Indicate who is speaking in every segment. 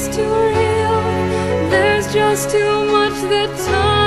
Speaker 1: just too real. There's just too much that time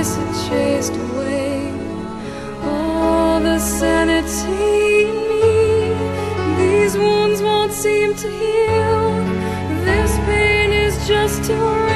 Speaker 1: voice it chased away all the sanity in me. These wounds won't seem to heal. This pain is just too